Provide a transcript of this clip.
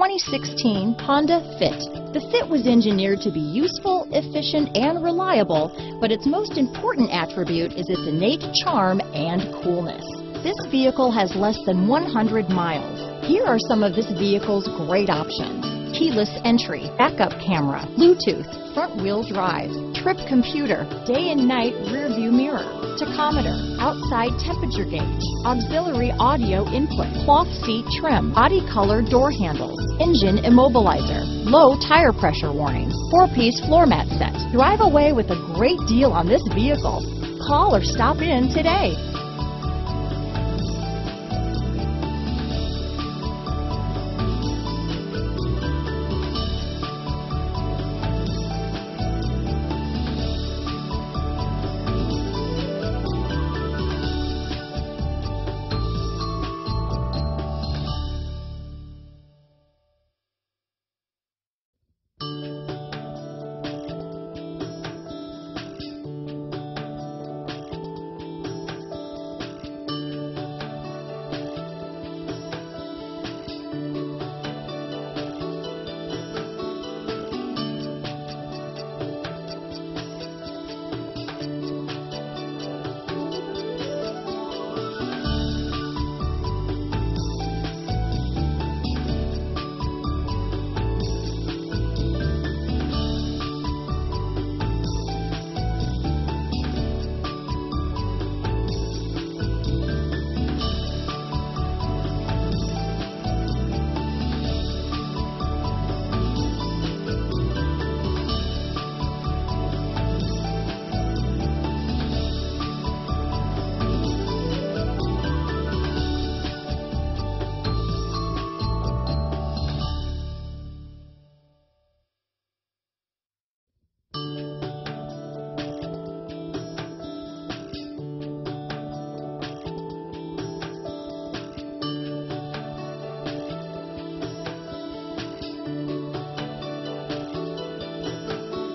2016 Honda Fit. The Fit was engineered to be useful, efficient, and reliable, but its most important attribute is its innate charm and coolness. This vehicle has less than 100 miles. Here are some of this vehicle's great options. Keyless entry, backup camera, Bluetooth, front wheel drive, trip computer, day and night rear view mirror, tachometer, outside temperature gauge, auxiliary audio input, cloth seat trim, body color door handles, engine immobilizer, low tire pressure warning, four-piece floor mat set. Drive away with a great deal on this vehicle. Call or stop in today.